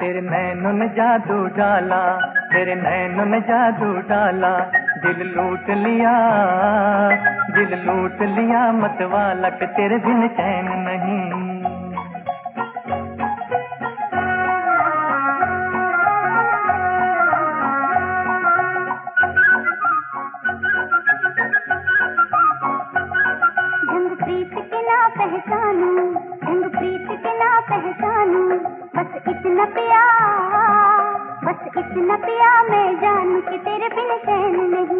तेरे नैनों ने जादू डाला तेरे नैनों ने जादू डाला, दिल लूट लिया, दिल लूट लिया मत वाला के तेरे बिन चैन नहीं। पहचानू। बस इतना पिया बस इतना पिया मैं जानू कि तेरे बिन चैन नहीं।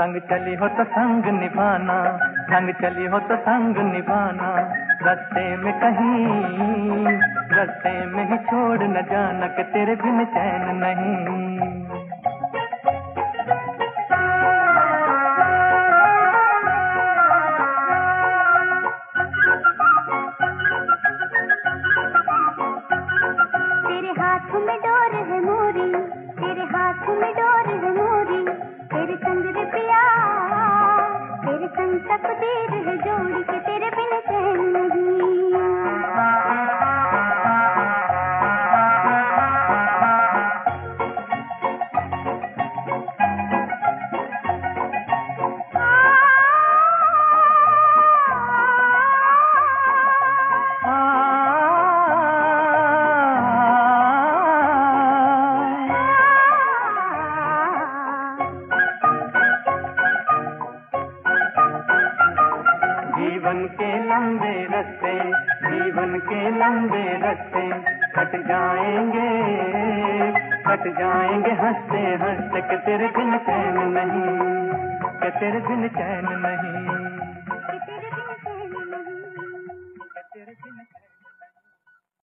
संग चली हो तो संग निभाना, संग चली हो तो संग निभाना। रस्ते में कहीं, रस्ते में ही छोड़ न जाना कि तेरे बिन चैन नहीं। तेरे देर है जोड़ के जीवन के लंबे रस्ते, जीवन के लंबे रस्ते, कट जाएँगे कट जाएँगे हँसते हँसते के तेरे बिन चैन नहीं के तेरे बिन चैन नहीं।